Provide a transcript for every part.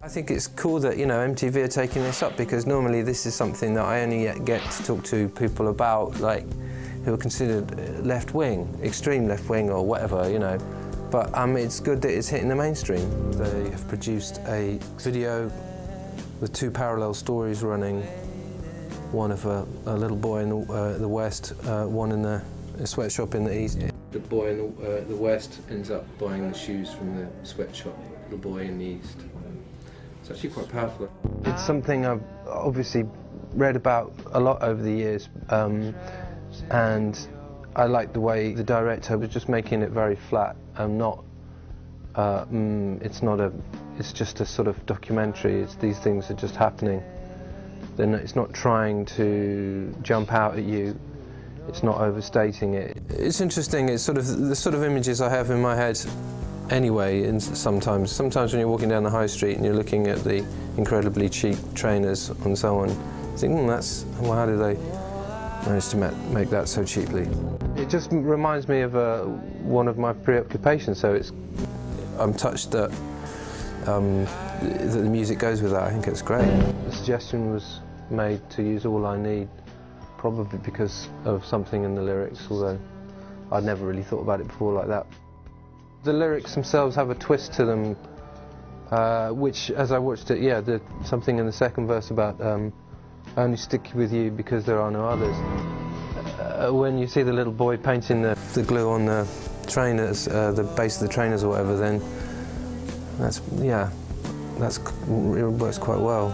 I think it's cool that you know MTV are taking this up because normally this is something that I only yet get to talk to people about, like who are considered left wing, extreme left wing or whatever, you know. But um, it's good that it's hitting the mainstream. They have produced a video with two parallel stories running. One of a, a little boy in the, uh, the west, uh, one in the sweatshop in the east. The boy in the, uh, the west ends up buying the shoes from the sweatshop, the boy in the east. It's actually quite powerful. It's something I've obviously read about a lot over the years, um, and I like the way the director was just making it very flat and not. Uh, mm, it's not a. It's just a sort of documentary. It's these things are just happening. Then it's not trying to jump out at you. It's not overstating it. It's interesting. It's sort of the sort of images I have in my head anyway and sometimes sometimes when you're walking down the high street and you're looking at the incredibly cheap trainers and so on you think hmm, that's well how did they manage to make that so cheaply? It just reminds me of uh, one of my preoccupations so it's I'm touched that um, that the music goes with that. I think it's great. The suggestion was made to use all I need probably because of something in the lyrics although I'd never really thought about it before like that the lyrics themselves have a twist to them, uh, which, as I watched it, yeah, the, something in the second verse about um, only stick with you because there are no others. Uh, when you see the little boy painting the, the glue on the trainers, uh, the base of the trainers or whatever, then that's, yeah, that's, it works quite well.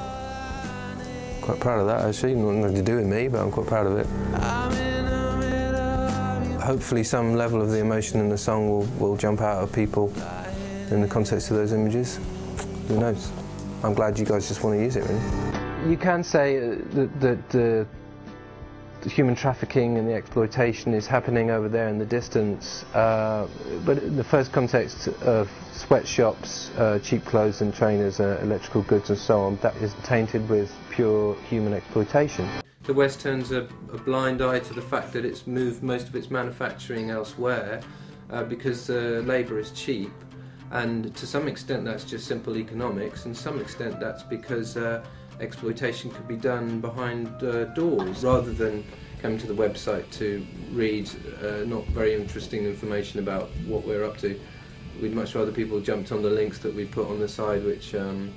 Quite proud of that actually, nothing to do with me, but I'm quite proud of it hopefully some level of the emotion in the song will, will jump out of people in the context of those images. Who knows? I'm glad you guys just want to use it, really. You can say uh, that, the, the, human trafficking and the exploitation is happening over there in the distance, uh, but in the first context of sweatshops, uh, cheap clothes and trainers, uh, electrical goods and so on, that is tainted with pure human exploitation. The West turns a, a, blind eye to the fact that it's moved most of its manufacturing elsewhere uh, because uh, labour is cheap, and to some extent that's just simple economics, and some extent that's because uh, exploitation could be done behind uh, doors rather than coming to the website to read uh, not very interesting information about what we're up to. We'd much rather people jumped on the links that we put on the side, which um,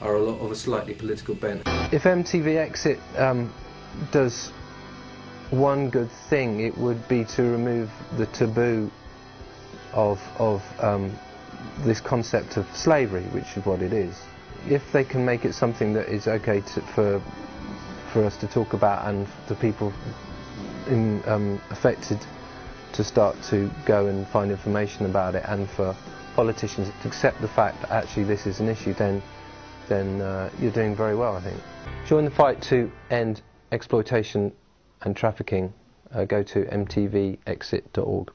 are a lot of a slightly political bent. If MTV Exit um, does one good thing, it would be to remove the taboo of, of um, this concept of slavery, which is what it is. If they can make it something that is okay to, for, for us to talk about and the people in, um, affected to start to go and find information about it and for politicians to accept the fact that actually this is an issue, then, then uh, you're doing very well, I think. Join the fight to end exploitation and trafficking, uh, go to mtvexit.org.